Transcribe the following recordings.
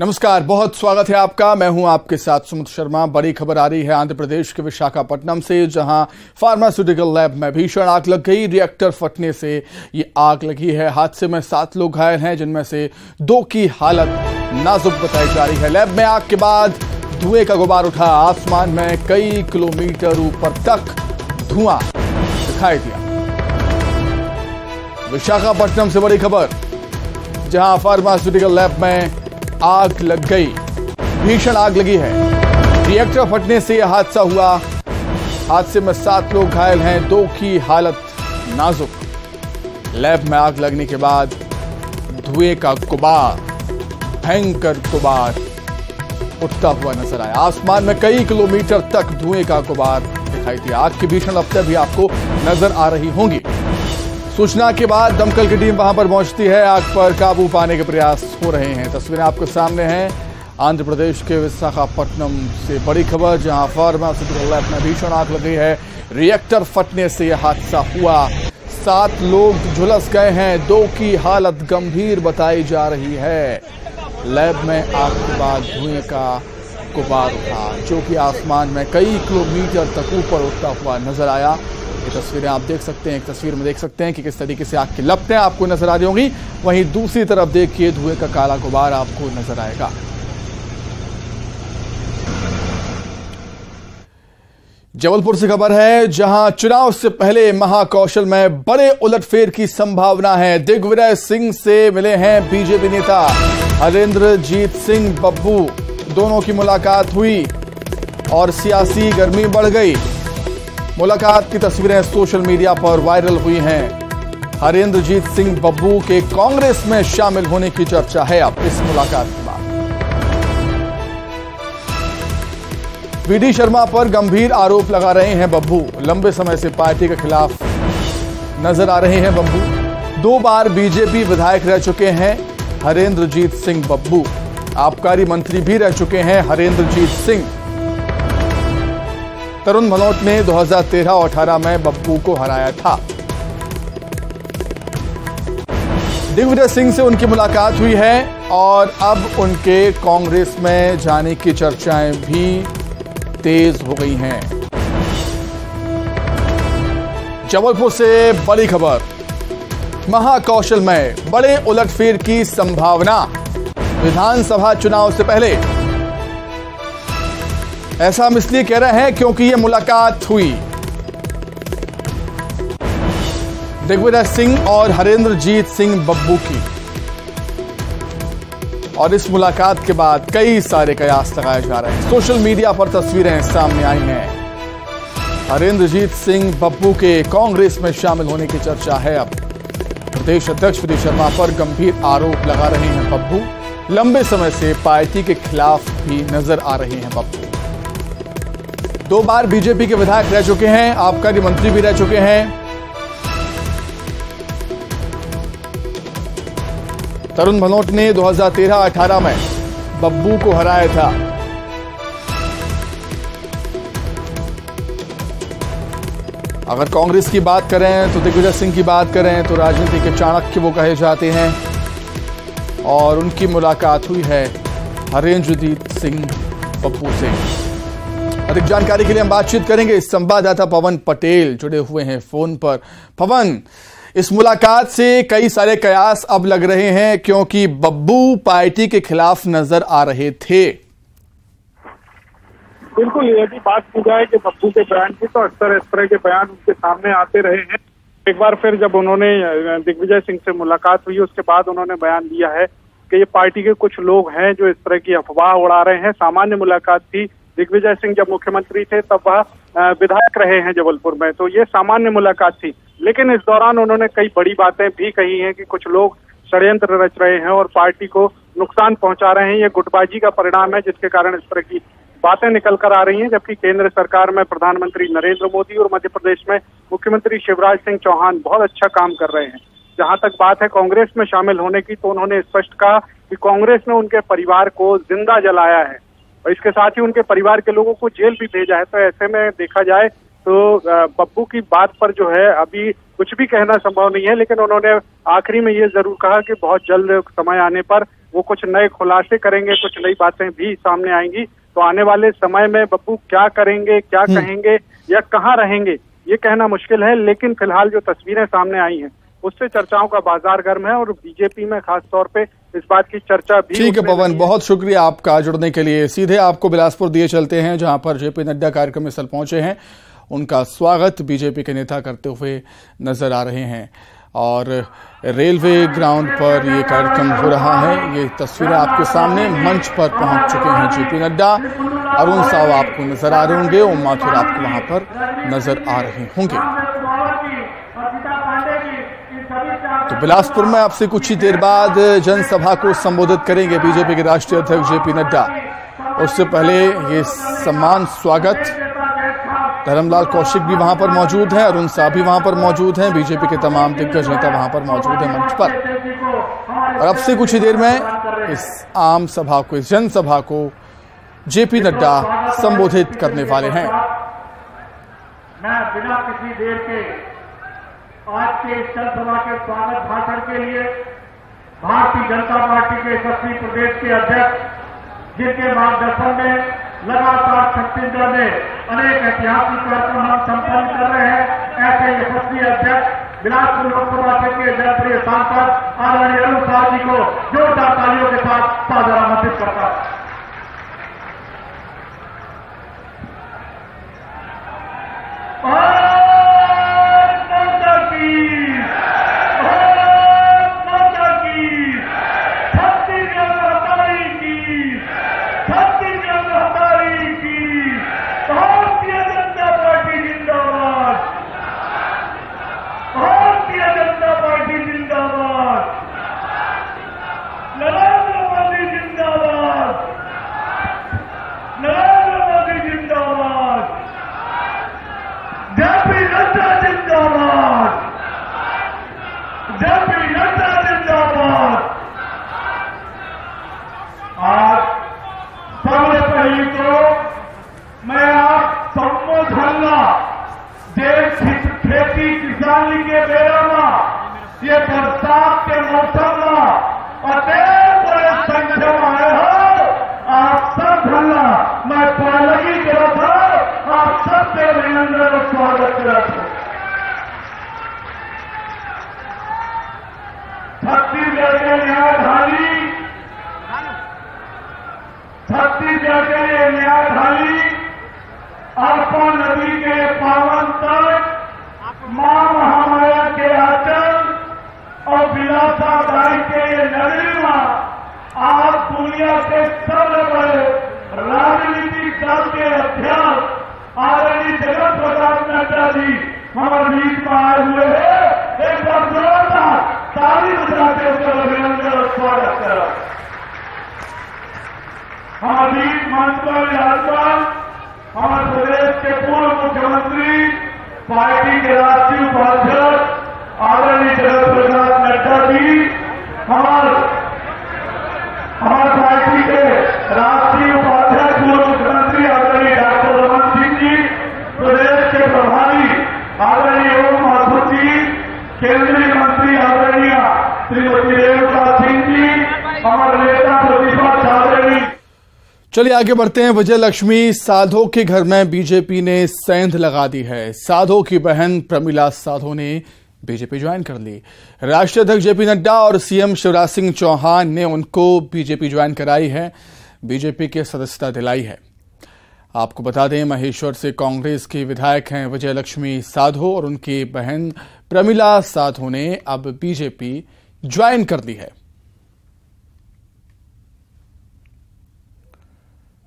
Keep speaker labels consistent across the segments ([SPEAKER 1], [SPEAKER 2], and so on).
[SPEAKER 1] नमस्कार, बहुत स्वागत है आपका। मैं हूँ आपके साथ सुमित शर्मा। बड़ी खबर आ रही है आंध्र प्रदेश के विशाखापट्टनम से, जहाँ फार्मास्यूटिकल लैब में भीषण आग लग गई। रिएक्टर फटने से ये आग लगी है। हादसे में सात लोग घायल हैं, जिनमें से दो की हालत नाजुक बताई जा रही है। लैब में आग के बाद धुएँ का गुबार उठा। आसमान में कई किलोमीटर ऊपर तक धुआँ दिखाई दिया। विशाखापट्टनम से बड़ी खबर, जहाँ फार्मास्यूटिकल लैब में आग लग गई। भीषण आग लगी है। रिएक्टर फटने से यह हादसा हुआ। हादसे में सात लोग घायल हैं, दो की हालत नाजुक। लैब में आग लगने के बाद धुएँ का गुबार भयंकर गुबार उठता हुआ नज़र आया। आसमान में कई किलोमीटर तक धुएँ का गुबार दिखाई दिया। आग की भीषण लपटें भी आपको नज़र आ रही होंगी। सूचना के बाद दमकल की टीम वहाँ पर पहुँचती है, आग पर काबू पाने के प्रयास हो रहे हैं। तस्वीरें आपके सामने हैं। आंध्र प्रदेश के विशाखापट्टनम से बड़ी खबर, जहाँ फार्मास्यूटिकल लैब में भीषण आग लगी है। रिएक्टर फटने से यह हादसा हुआ। सात लोग झुलस गए हैं। दो की हालत गंभीर बताई जा रही है। लैब में आग के बाद धुएँ का गुबार उठा। जो कि आसमान में कई किलोमीटर तक ऊपर उठता हुआ नज़र आया। ये तस्वीरें आप देख सकते हैं, एक तस्वीर में देख सकते हैं कि किस तरीके से आग की लपटें आपको नज़र आ रही होंगी। वहीं दूसरी तरफ़ देखिए, धुएँ का काला गुबार आपको नज़र आएगा। जबलपुर से खबर है, जहाँ चुनाव से पहले महाकौशल में बड़े उलटफेर की संभावना है। दिग्विजय सिंह से मिले हैं बीजेपी नेता हरेंद्र जीत सिंह बब्बू। दोनों की मुलाकात हुई और सियासी गर्मी बढ़ गई। मुलाकात की तस्वीरें सोशल मीडिया पर वायरल हुई हैं। हरेंद्रजीत सिंह बब्बू के कांग्रेस में शामिल होने की चर्चा है अब इस मुलाकात के बाद। वीडी शर्मा पर गंभीर आरोप लगा रहे हैं बब्बू। लंबे समय से पार्टी के खिलाफ नज़र आ रहे हैं बब्बू। दो बार बीजेपी विधायक रह चुके हैं हरेंद्रजीत सिंह बब्बू। आबकारी मंत्री भी रह चुके हैं हरेंद्रजीत सिंह। तरुण भनोट ने 2013 और 18 में बब्बू को हराया था। दिग्विजय सिंह से उनकी मुलाकात हुई है और अब उनके कांग्रेस में जाने की चर्चाएँ भी तेज हो गई हैं। जबलपुर से बड़ी खबर। महाकौशल में बड़े उलटफेर की संभावना। विधानसभा चुनाव से पहले ऐसा हम इसलिए कह रहे हैं क्योंकि यह मुलाकात हुई। दिग्विजय सिंह और हरेंद्र जीत सिंह बब्बू की। और इस मुलाकात के बाद कई सारे कयास लगाए जा रहे हैं। सोशल मीडिया पर तस्वीरें सामने आई हैं। हरेंद्रजीत सिंह बब्बू के कांग्रेस में शामिल होने की चर्चा है अब। प्रदेश अध्यक्ष विजय शर्मा पर गंभीर आरोप लगा रहे हैं बब्बू। लंबे समय से पार्टी के खिलाफ भी नज़र आ रहे हैं बब्बू। दो बार बीजेपी के विधायक रह चुके हैं आबकारी मंत्री भी रह चुके हैं। तरुण भनोट ने 2013-18 में बब्बू को हराया था। अगर कांग्रेस की बात करें तो दिग्विजय सिंह की बात करें तो राजनीति के चाणक्य वो कहे जाते हैं। और उनकी मुलाकात हुई है हरेंद्रजीत सिंह बब्बू से। अधिक जानकारी के लिए हम बातचीत करेंगे। संवाददाता पवन पटेल जुड़े हुए हैं फ़ोन पर। पवन, इस मुलाकात से कई सारे कयास अब लग रहे हैं क्योंकि बब्बू पार्टी के खिलाफ नज़र आ रहे थे।
[SPEAKER 2] बिल्कुल यदि बात की जाए कि बब्बू के बयान की तो अक्सर इस तरह के बयान उनके सामने आते रहे हैं। एक बार फिर जब उन्होंने दिग्विजय सिंह से मुलाकात हुई, उसके बाद उन्होंने बयान दिया है कि ये पार्टी के कुछ लोग हैं जो इस तरह की अफवाह उड़ा रहे हैं। सामान्य मुलाकात थी दिग्विजय सिंह जब मुख्यमंत्री थे, तब वह विधायक रहे हैं जबलपुर में। तो ये सामान्य मुलाकात थी। लेकिन इस दौरान उन्होंने कई बड़ी बातें भी कही हैं कि कुछ लोग षड्यंत्र रच रहे हैं और पार्टी को नुकसान पहुँचा रहे हैं। ये गुटबाजी का परिणाम है, जिसके कारण इस तरह की बातें निकल कर आ रही हैं, जबकि केंद्र सरकार में प्रधानमंत्री नरेंद्र मोदी और मध्य प्रदेश में मुख्यमंत्री शिवराज सिंह चौहान बहुत अच्छा काम कर रहे हैं। जहाँ तक बात है कांग्रेस में शामिल होने की तो उन्होंने स्पष्ट कहा कि कांग्रेस ने उनके परिवार को ज़िंदा जलाया है। और इसके साथ ही उनके परिवार के लोगों को जेल भी भेजा है। तो ऐसे में देखा जाए तो बब्बू की बात पर जो है अभी कुछ भी कहना संभव नहीं है लेकिन उन्होंने आखिरी में ये ज़रूर कहा कि बहुत जल्द समय आने पर वो कुछ नए खुलासे करेंगे कुछ नई बातें भी सामने आएँगी। तो आने वाले समय में बब्बू क्या करेंगे क्या कहेंगे या कहाँ रहेंगे ये कहना मुश्किल है लेकिन फ़िलहाल जो तस्वीरें सामने आई हैं उससे चर्चाओं का बाज़ार गर्म है और बीजेपी में खास तौर पे इस बात की चर्चा भी
[SPEAKER 1] ठीक है पवन बहुत शुक्रिया आपका जुड़ने के लिए। सीधे आपको बिलासपुर दिए चलते हैं जहाँ पर जेपी नड्डा कार्यक्रम स्थल पहुँचे हैं। उनका स्वागत बीजेपी के नेता करते हुए नज़र आ रहे हैं। और रेलवे ग्राउंड पर ये कार्यक्रम हो रहा है। ये तस्वीरें आपके सामने मंच पर पहुँच चुके हैं जेपी नड्डा। अरुण साव आपको नज़र आ रहे होंगे ओम माथुर आपको वहाँ पर नज़र आ रहे होंगे तो बिलासपुर में आपसे कुछ ही देर बाद जनसभा को संबोधित करेंगे बीजेपी के राष्ट्रीय अध्यक्ष जेपी नड्डा। उससे पहले ये सम्मान स्वागत। धर्मलाल कौशिक भी वहाँ पर मौजूद हैं, अरुण साह भी वहाँ पर मौजूद हैं, बीजेपी के तमाम दिग्गज नेता वहाँ पर मौजूद हैं मंच पर। और अब से कुछ ही देर में इस आम सभा को, इस जनसभा को जेपी नड्डा संबोधित करने वाले हैं।
[SPEAKER 3] मैं बिना किसी देर के आज के इस जनसभा के स्वागत भाषण के लिए भारतीय जनता पार्टी के यशस्वी प्रदेश के अध्यक्ष, जिनके मार्गदर्शन में लगातार छत्तीसगढ़ में अनेक ऐतिहासिक कार्यक्रम हम संपन्न कर रहे हैं, ऐसे यशस्वी अध्यक्ष, बिलासपुर लोकसभा क्षेत्र के जनप्रिय सांसद आदरणीय अरुण शाह जी को जोरदार तालियों के साथ सादर आमंत्रित करता है। राष्ट्रीय पूर्व मुख्यमंत्री आदरणीय डॉक्टर रमन सिंह जी, प्रदेश के प्रभारी आदरणीय ओम माथुर जी, केंद्रीय मंत्री आदरणीय श्रीमती रेणुका सिंह जी नेता प्रतिभा चौधरी
[SPEAKER 1] चलिए आगे बढ़ते हैं। विजय लक्ष्मी साधो के घर में बीजेपी ने सेंध लगा दी है। साधो की बहन प्रमिला साधो ने बीजेपी ज्वाइन कर ली। राष्ट्रीय अध्यक्ष जेपी नड्डा और सीएम शिवराज सिंह चौहान ने उनको बीजेपी ज्वाइन कराई है। बीजेपी की सदस्यता दिलाई है। आपको बता दें, महेश्वर से कांग्रेस के विधायक हैं विजय लक्ष्मी साधो और उनकी बहन प्रमिला साधो ने अब बीजेपी ज्वाइन कर ली है।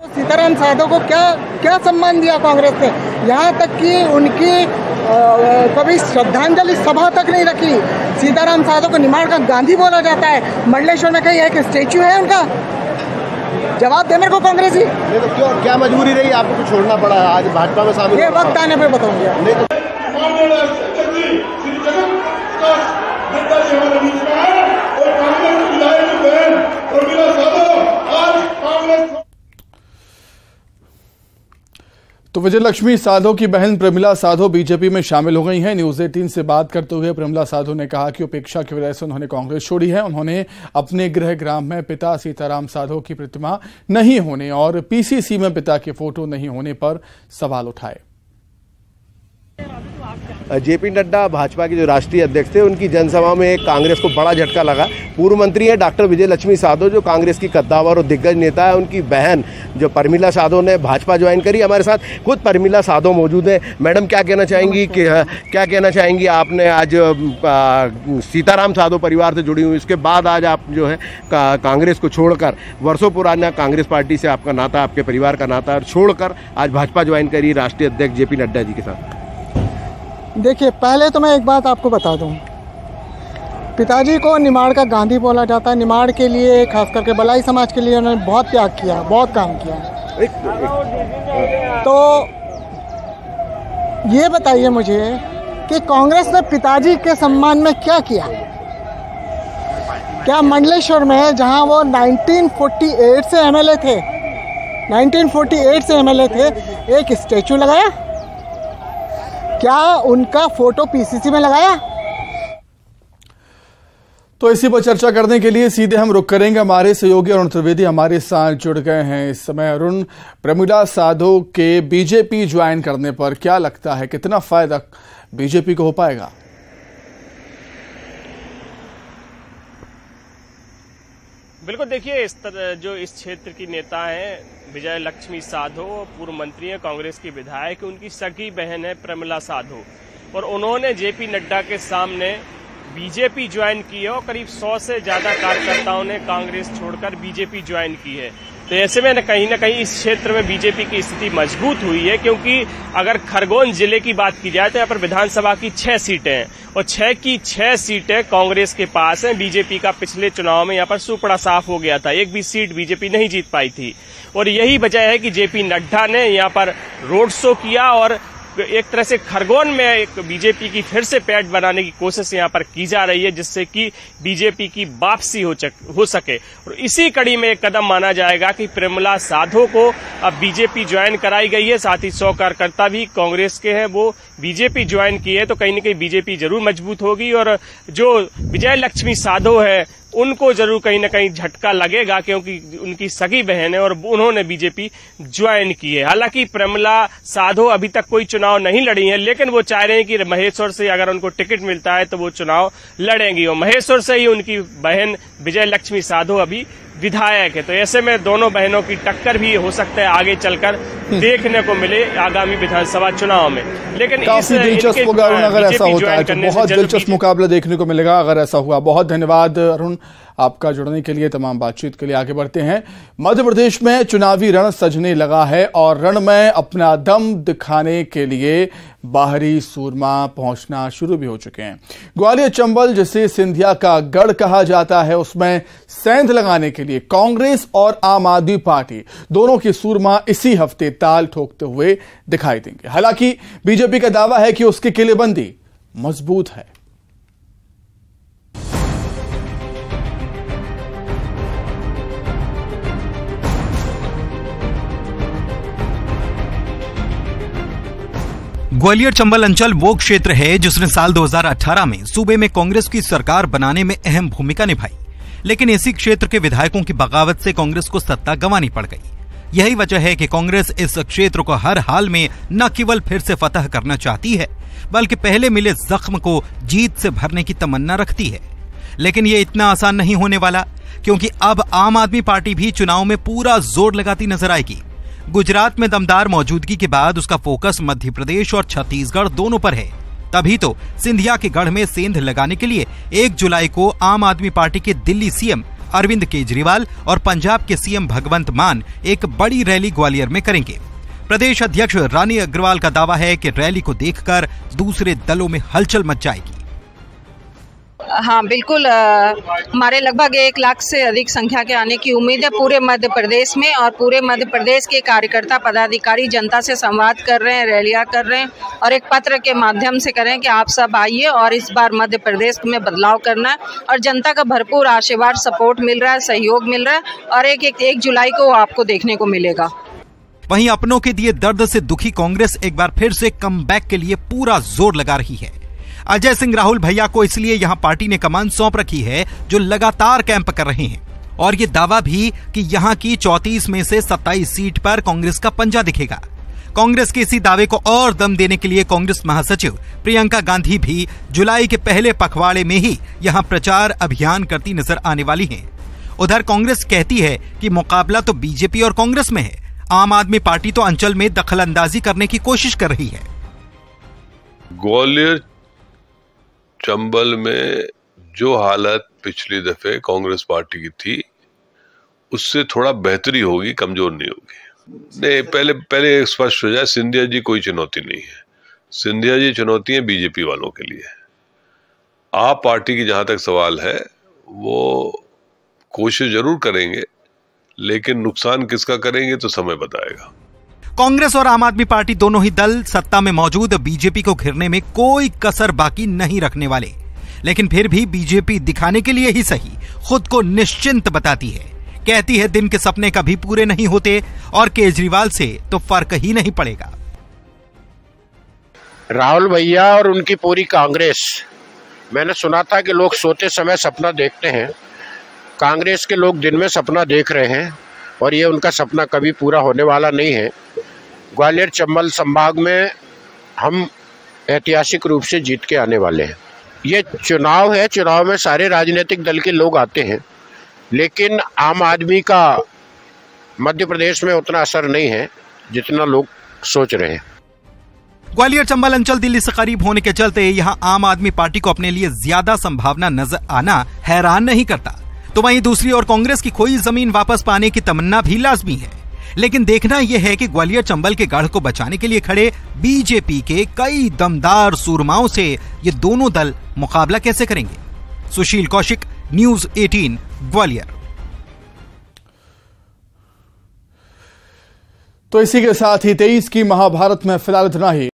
[SPEAKER 4] सीताराम साधव को क्या क्या सम्मान दिया कांग्रेस ने? यहाँ तक कि उनकी कभी श्रद्धांजलि सभा तक नहीं रखी। सीताराम साधव को निमाड़ का गांधी बोला जाता है। मंडलेश्वर में कहीं एक स्टेच्यू है उनका? जवाब दे मेरे को कांग्रेस ही
[SPEAKER 5] नहीं तो क्यों? क्या मजबूरी रही? आपको कुछ छोड़ना पड़ा आज भाजपा में शामिल
[SPEAKER 4] ये वक्त आने पर बताऊँगी।
[SPEAKER 5] नहीं तो
[SPEAKER 6] माननीय राष्ट्रीय अध्यक्ष श्री जगत प्रकाश नड्डा जी हमारे बीच में आए और कांग्रेस विधायक की बहन प्रमिला साधव आज कांग्रेस
[SPEAKER 1] तो विजयलक्ष्मी साधो की बहन प्रमिला साधो बीजेपी में शामिल हो गई हैं। न्यूज़ 18 से बात करते हुए प्रमिला साधो ने कहा कि उपेक्षा की वजह से उन्होंने कांग्रेस छोड़ी है। उन्होंने अपने गृह ग्राम में पिता सीताराम साधो की प्रतिमा नहीं होने और पीसीसी में पिता के फ़ोटो नहीं होने पर सवाल उठाए।
[SPEAKER 6] जेपी नड्डा भाजपा के जो राष्ट्रीय अध्यक्ष थे उनकी जनसभा में कांग्रेस को बड़ा झटका लगा। पूर्व मंत्री है डॉक्टर विजय लक्ष्मी साधो जो कांग्रेस की कद्दावर और दिग्गज नेता है। उनकी बहन जो परमिला साधो ने भाजपा ज्वाइन करी। हमारे साथ खुद परमिला साधो मौजूद है। मैडम क्या कहना चाहेंगी कि क्या कहना चाहेंगी आपने आज सीताराम साधो परिवार से जुड़ी हुई? इसके बाद आज आप जो है का, कांग्रेस को छोड़कर वर्षों पुराना कांग्रेस पार्टी से आपका नाता आपके परिवार का नाता छोड़कर आज भाजपा ज्वाइन करी राष्ट्रीय अध्यक्ष जेपी नड्डा जी के साथ।
[SPEAKER 4] देखिए पहले तो मैं एक बात आपको बता दूँ। पिताजी को निमाड़ का गांधी बोला जाता है। निमाड़ के लिए खास करके बलाई समाज के लिए उन्होंने बहुत त्याग किया बहुत काम किया। एक, एक, तो ये बताइए मुझे कि कांग्रेस ने पिताजी के सम्मान में क्या किया? क्या मंडलेश्वर में जहाँ वो 1948 से एमएलए थे 1948 से एमएलए थे एक स्टेचू लगाया? क्या उनका फ़ोटो पीसीसी में लगाया?
[SPEAKER 1] तो इसी पर चर्चा करने के लिए सीधे हम रुक करेंगे हमारे सहयोगी अरुण त्रिवेदी, हमारे साथ जुड़ गए हैं। इस समय अरुण, प्रमिला साधो के बीजेपी ज्वाइन करने पर क्या लगता है? कितना फ़ायदा बीजेपी को हो पाएगा?
[SPEAKER 3] बिल्कुल देखिए, इस तरह जो इस क्षेत्र की नेता हैं, विजय लक्ष्मी साधो, पूर्व मंत्री हैं, कांग्रेस की विधायक, उनकी सगी बहन है प्रमिला साधो। और उन्होंने जेपी नड्डा के सामने बीजेपी ज्वाइन की है और करीब सौ से ज़्यादा कार्यकर्ताओं ने कांग्रेस छोड़कर बीजेपी ज्वाइन की है। तो ऐसे में न कहीं ना कहीं इस क्षेत्र में बीजेपी की स्थिति मज़बूत हुई है, क्योंकि अगर खरगोन ज़िले की बात की जाए तो यहाँ पर विधानसभा की छह सीटें हैं और छह की छह सीटें कांग्रेस के पास हैं। बीजेपी का पिछले चुनाव में यहाँ पर सुपड़ा साफ़ हो गया था। एक भी सीट बीजेपी नहीं जीत पाई थी। और यही वजह है कि जेपी नड्डा ने यहाँ पर रोड शो किया और एक तरह से खरगोन में एक बीजेपी की फिर से पैठ बनाने की कोशिश यहाँ पर की जा रही है जिससे कि बीजेपी की वापसी हो, हो सके। और इसी कड़ी में एक कदम माना जाएगा कि प्रेमला साधो को अब बीजेपी ज्वाइन कराई गई है। साथ ही सौ कार्यकर्ता भी कांग्रेस के हैं। वो बीजेपी ज्वाइन की है तो कहीं न कहीं बीजेपी ज़रूर मज़बूत होगी। और जो विजय लक्ष्मी साधो है उनको ज़रूर कहीं ना कहीं झटका लगेगा क्योंकि उनकी सगी बहन है और उन्होंने बीजेपी ज्वाइन की है। हालाँकि प्रमला साधो अभी तक कोई चुनाव नहीं लड़ी है, लेकिन वो चाह रहे हैं कि महेश्वर से अगर उनको टिकट मिलता है तो वो चुनाव लड़ेंगी और महेश्वर से ही उनकी बहन विजय लक्ष्मी साधो अभी विधायक है। तो ऐसे में दोनों बहनों की टक्कर भी हो सकता है आगे चलकर। देखने को मिले आगामी विधानसभा चुनाव में। लेकिन
[SPEAKER 1] काफ़ी दिलचस्प होगा अरुण अगर ऐसा होता है तो बहुत दिलचस्प मुकाबला देखने को मिलेगा अगर ऐसा हुआ। बहुत धन्यवाद अरुण आपका जुड़ने के लिए तमाम बातचीत के लिए आगे बढ़ते हैं। मध्य प्रदेश में चुनावी रण सजने लगा है और रण में अपना दम दिखाने के लिए बाहरी सूरमा पहुँचना शुरू भी हो चुके हैं। ग्वालियर चंबल जिसे सिंधिया का गढ़ कहा जाता है उसमें सेंध लगाने के लिए कांग्रेस और आम आदमी पार्टी दोनों की सूरमा इसी हफ़्ते ताल ठोकते हुए दिखाई देंगे। हालाँकि बीजेपी का दावा है कि उसकी किलेबंदी मज़बूत है।
[SPEAKER 7] ग्वालियर चंबल अंचल वो क्षेत्र है जिसने साल 2018 में सूबे में कांग्रेस की सरकार बनाने में अहम भूमिका निभाई। लेकिन इसी क्षेत्र के विधायकों की बगावत से कांग्रेस को सत्ता गंवानी पड़ गई। यही वजह है कि कांग्रेस इस क्षेत्र को हर हाल में न केवल फिर से फतह करना चाहती है, बल्कि पहले मिले जख्म को जीत से भरने की तमन्ना रखती है। लेकिन ये इतना आसान नहीं होने वाला, क्योंकि अब आम आदमी पार्टी भी चुनाव में पूरा ज़ोर लगाती नज़र आएगी। गुजरात में दमदार मौजूदगी के बाद उसका फोकस मध्य प्रदेश और छत्तीसगढ़ दोनों पर है। तभी तो सिंधिया के गढ़ में सेंध लगाने के लिए एक जुलाई को आम आदमी पार्टी के दिल्ली सीएम अरविंद केजरीवाल और पंजाब के सीएम भगवंत मान एक बड़ी रैली ग्वालियर में करेंगे। प्रदेश अध्यक्ष रानी अग्रवाल का दावा है कि रैली को देखकर दूसरे दलों में हलचल मच जाएगी।
[SPEAKER 8] हाँ बिल्कुल हमारे लगभग एक लाख से अधिक संख्या के आने की उम्मीद है। पूरे मध्य प्रदेश में और पूरे मध्य प्रदेश के कार्यकर्ता पदाधिकारी जनता से संवाद कर रहे हैं रैलियाँ कर रहे हैं और एक पत्र के माध्यम से करें कि आप सब आइए और इस बार मध्य प्रदेश में बदलाव करना है और जनता का भरपूर आशीर्वाद सपोर्ट मिल रहा है सहयोग मिल रहा है और एक एक, एक जुलाई को आपको देखने को मिलेगा।
[SPEAKER 7] वहीं अपनों के दिए दर्द से दुखी कांग्रेस एक बार फिर से कम के लिए पूरा ज़ोर लगा रही है। अजय सिंह राहुल भैया को इसलिए यहाँ पार्टी ने कमान सौंप रखी है, जो लगातार कैंप कर रहे हैं। और ये दावा भी कि यहाँ की 34 में से 27 सीट पर कांग्रेस का पंजा दिखेगा। कांग्रेस के इसी दावे को और दम देने के लिए कांग्रेस महासचिव प्रियंका गांधी भी जुलाई के पहले पखवाड़े में ही यहाँ प्रचार अभियान करती नज़र आने वाली हैं। उधर कांग्रेस कहती है कि मुकाबला तो बीजेपी और कांग्रेस में है। आम आदमी पार्टी तो अंचल में दखल अंदाजी करने की कोशिश कर रही है।
[SPEAKER 9] ग्वालियर चंबल में जो हालत पिछली दफे कांग्रेस पार्टी की थी, उससे थोड़ा बेहतरी होगी, कमज़ोर नहीं होगी। नहीं, पहले पहले स्पष्ट हो जाए, सिंधिया जी कोई चुनौती नहीं है। सिंधिया जी चुनौती है बीजेपी वालों के लिए। आप पार्टी की जहाँ तक सवाल है, वो कोशिश ज़रूर करेंगे, लेकिन नुकसान किसका करेंगे तो समय बताएगा।
[SPEAKER 7] कांग्रेस और आम आदमी पार्टी दोनों ही दल सत्ता में मौजूद बीजेपी को घिरने में कोई कसर बाकी नहीं रखने वाले। लेकिन फिर भी बीजेपी दिखाने के लिए ही सही, खुद को निश्चिंत बताती है। कहती है, दिन के सपने कभी पूरे नहीं होते और केजरीवाल से तो फ़र्क ही नहीं पड़ेगा।
[SPEAKER 10] राहुल भैया और उनकी पूरी कांग्रेस। मैंने सुना था कि लोग सोते समय सपना देखते हैं। कांग्रेस के लोग दिन में सपना देख रहे हैं और ये उनका सपना कभी पूरा होने वाला नहीं है। ग्वालियर चंबल संभाग में हम ऐतिहासिक रूप से जीत के आने वाले हैं। ये चुनाव है, चुनाव में सारे राजनीतिक दल के लोग आते हैं, लेकिन आम आदमी का मध्य प्रदेश में उतना असर नहीं है, जितना लोग सोच रहे हैं।
[SPEAKER 7] ग्वालियर चंबल अंचल दिल्ली से करीब होने के चलते यहाँ आम आदमी पार्टी को अपने लिए ज़्यादा संभावना नज़र आना हैरान नहीं करता। तो वहीं दूसरी ओर कांग्रेस की खोई ज़मीन वापस पाने की तमन्ना भी लाजमी है। लेकिन देखना यह है कि ग्वालियर चंबल के गढ़ को बचाने के लिए खड़े बीजेपी के कई दमदार सूरमाओं से ये दोनों दल मुकाबला कैसे करेंगे? सुशील कौशिक, न्यूज़ 18 ग्वालियर।
[SPEAKER 1] तो इसी के साथ ही तेईस की महाभारत में फ़िलहाल इतना ही।